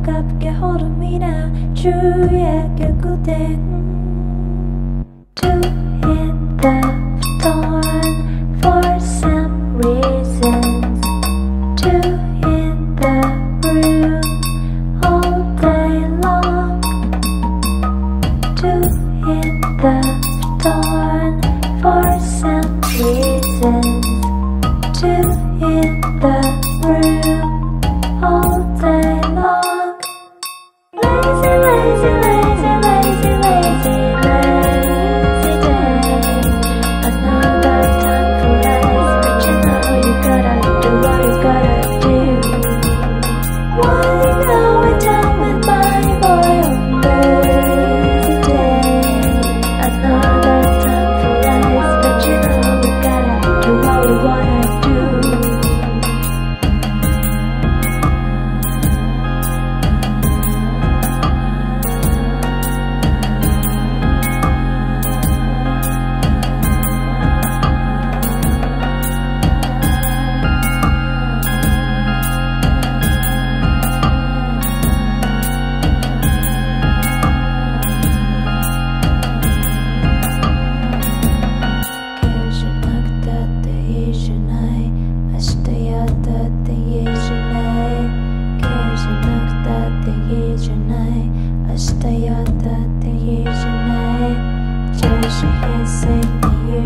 가볍게 호름이나 주위의 결국된 To hit the storm for some reasons To hit the room all day long To hit the storm for some reasons To hit the room